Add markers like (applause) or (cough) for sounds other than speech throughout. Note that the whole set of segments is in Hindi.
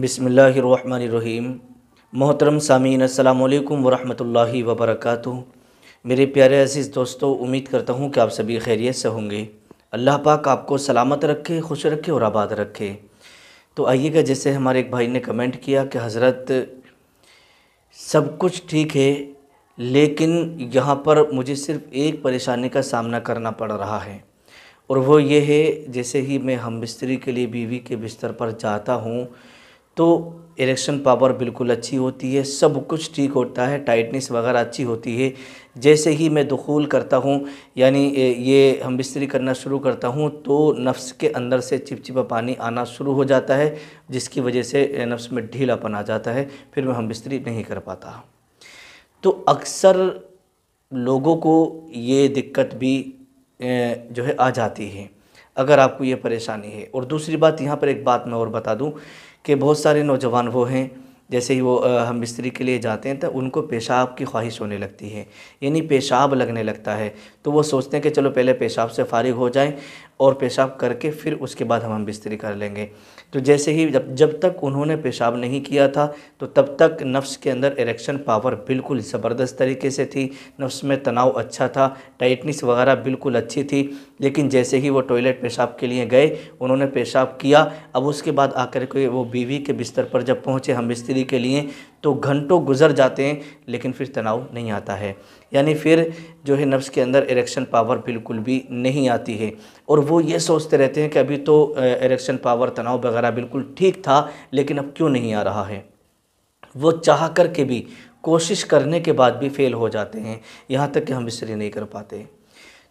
बिसमीम मोहतरम सामीन अल्लाम वरहमतुल्लाहि वबरकातुहू। मेरे प्यारे अज़ीज़ दोस्तों, उम्मीद करता हूँ कि आप सभी खैरियत से होंगे। अल्लाह पाक आपको सलामत रखे, खुश रखे और आबाद रखे। तो आइएगा, जैसे हमारे एक भाई ने कमेंट किया कि हज़रत, सब कुछ ठीक है, लेकिन यहाँ पर मुझे सिर्फ़ एक परेशानी का सामना करना पड़ रहा है। और वो ये है, जैसे ही मैं हम बिस्तरी के लिए बीवी के बिस्तर पर जाता हूँ तो इरेक्शन पावर बिल्कुल अच्छी होती है, सब कुछ ठीक होता है टाइटनेस वगैरह अच्छी होती है। जैसे ही मैं दखूल करता हूँ, यानी ये हम बिस्तरी करना शुरू करता हूँ तो नफ्स के अंदर से चिपचिपा पानी आना शुरू हो जाता है, जिसकी वजह से नफ्स में ढीलापन आ जाता है, फिर मैं हम बिस्तरी नहीं कर पाता। तो अक्सर लोगों को ये दिक्कत भी जो है आ जाती है। अगर आपको ये परेशानी है। और दूसरी बात, यहाँ पर एक बात मैं और बता दूँ कि बहुत सारे नौजवान वो हैं, जैसे ही वो हम मिस्त्री के लिए जाते हैं तो उनको पेशाब की ख्वाहिश होने लगती है। यानी पेशाब लगने लगता है। तो वो सोचते हैं कि चलो पहले पेशाब से फारिग हो जाएँ और पेशाब करके फिर उसके बाद हम बिस्तरी कर लेंगे। तो जैसे ही जब जब तक उन्होंने पेशाब नहीं किया था तो तब तक नफ्स के अंदर इरेक्शन पावर बिल्कुल ज़बरदस्त तरीके से थी। नफ्स में तनाव अच्छा था टाइटनेस वगैरह बिल्कुल अच्छी थी, लेकिन जैसे ही वो टॉयलेट पेशाब के लिए गए, उन्होंने पेशाब किया। अब उसके बाद आकर के वो बीवी के बिस्तर पर जब पहुँचे हम बिस्तरी के लिए तो घंटों गुजर जाते हैं, लेकिन फिर तनाव नहीं आता है। यानी फिर जो है नफ्स के अंदर इरेक्शन पावर बिल्कुल भी नहीं आती है। और वो ये सोचते रहते हैं कि अभी तो इरेक्शन पावर तनाव वगैरह बिल्कुल ठीक था, लेकिन अब क्यों नहीं आ रहा है? वो चाह कर के भी, कोशिश करने के बाद भी फेल हो जाते हैं। यहाँ तक कि हम बिस्तरी नहीं कर पाते।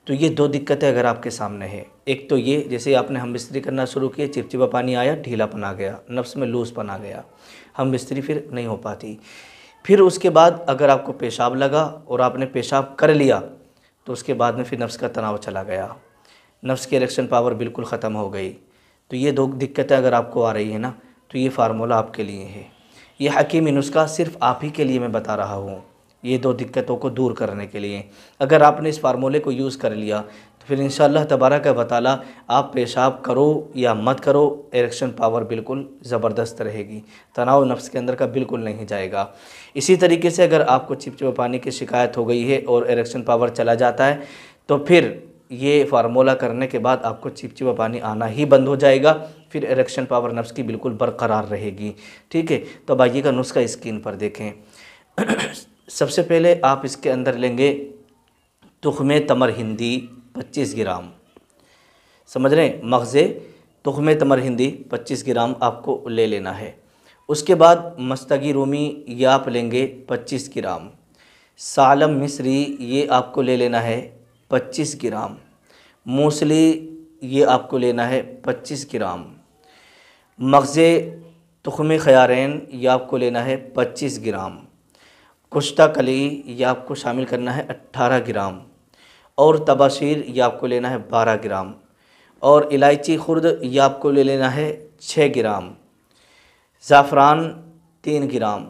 तो ये दो दिक्कतें अगर आपके सामने है। एक तो ये, जैसे आपने हम बिस्तरी करना शुरू किया चिपचिपा पानी आया ढीलापन आ गया, नफ्स में लूजपन आ गया। हम बिस्तरी फिर नहीं हो पाती। फिर उसके बाद अगर आपको पेशाब लगा और आपने पेशाब कर लिया तो उसके बाद में फिर नफ्स का तनाव चला गया। नफ्स की इलेक्शन पावर बिल्कुल ख़त्म हो गई। तो ये दो दिक्कतें अगर आपको आ रही है ना तो ये फार्मूला आपके लिए है। ये हकीमी नुस्खा सिर्फ़ आप ही के लिए मैं बता रहा हूँ। ये दो दिक्कतों को दूर करने के लिए। अगर आपने इस फार्मूले को यूज़ कर लिया तो फिर इन तबारा का बताला आप पेशाब करो या मत करो एरेक्शन पावर बिल्कुल ज़बरदस्त रहेगी। तनाव नफ्स के अंदर का बिल्कुल नहीं जाएगा। इसी तरीके से अगर आपको चिपचिपा पानी की शिकायत हो गई है और एरेक्शन पावर चला जाता है तो फिर ये फार्मूला करने के बाद आपको चिपचिपा पानी आना ही बंद हो जाएगा। फिर एरेक्शन पावर नफ्स की बिल्कुल बरकरार रहेगी। ठीक है? तो आइए का नुस्खा स्क्रीन पर देखें। (clears throat) सबसे पहले आप इसके अंदर लेंगे तुखम तमर हिंदी 25 ग्राम। समझ रहे हैं? मगज़े, तुखम तमर हिंदी 25 ग्राम आपको ले लेना है। उसके बाद मस्तगी रूमी ये आप लेंगे 25 ग्राम। सालम मिस्री ये आपको ले लेना है 25 ग्राम। मूसली ये आपको लेना है 25 ग्राम। मगज़े, तुखम खयारैन ये आपको लेना है 25 ग्राम। कुश्ता कली ये आपको शामिल करना है 18 ग्राम और तबाशीर ये आपको लेना है 12 ग्राम और इलायची खुर्द ये आपको ले लेना है 6 ग्राम, ज़ाफ़रान तीन ग्राम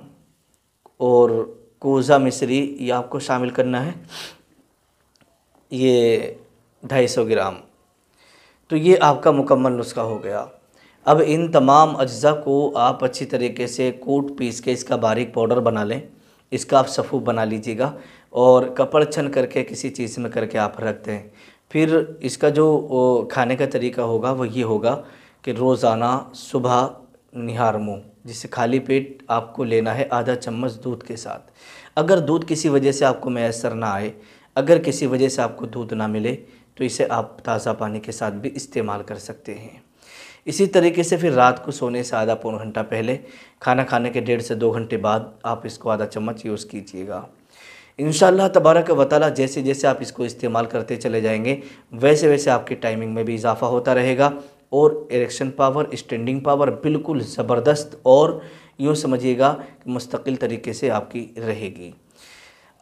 और कोज़ा मिश्री ये आपको शामिल करना है ये ढाई सौ ग्राम। तो ये आपका मुकम्मल नुस्खा हो गया। अब इन तमाम अज्जा को आप अच्छी तरीके से कोट पीस के इसका बारीक पाउडर बना लें। इसका आप सफ़ू बना लीजिएगा और कपड़ छन करके किसी चीज़ में करके आप रख दें फिर इसका जो खाने का तरीका होगा, वो ये होगा कि रोज़ाना सुबह निहार मुँह जिसे खाली पेट आपको लेना है आधा चम्मच दूध के साथ। अगर दूध किसी वजह से आपको मैसर ना आए, अगर किसी वजह से आपको दूध ना मिले तो इसे आप ताज़ा पानी के साथ भी इस्तेमाल कर सकते हैं। इसी तरीके से फिर रात को सोने से आधा पौन घंटा पहले, खाना खाने के डेढ़ से दो घंटे बाद आप इसको आधा चम्मच यूज़ कीजिएगा। इन तबारक वाली जैसे जैसे आप इसको इस्तेमाल करते चले जाएँगे, वैसे वैसे आपकी टाइमिंग में भी इजाफ़ा होता रहेगा और इरेक्शन पावर स्टैंडिंग पावर बिल्कुल ज़बरदस्त और यूँ समझिएगा कि मुस्तकिल तरीके से आपकी रहेगी।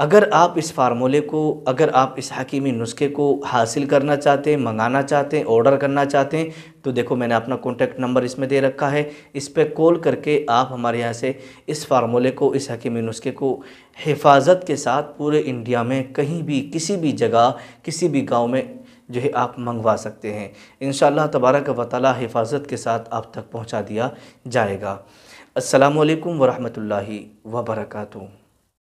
अगर आप इस फार्मूले को, अगर आप इस हकीमी नुस्खे को हासिल करना चाहते हैं मंगाना चाहते हैं ऑर्डर करना चाहते हैं तो देखो मैंने अपना कॉन्टैक्ट नंबर इसमें दे रखा है। इस पर कॉल करके आप हमारे यहाँ से इस फार्मूले को, इस हकीमी नुस्खे को हिफाजत के साथ पूरे इंडिया में कहीं भी, किसी भी जगह, किसी भी गाँव में जो है आप मंगवा सकते हैं। इन तबारक व ताली हिफाजत के साथ आप तक पहुँचा दिया जाएगा। असलकम वरहमल वर्का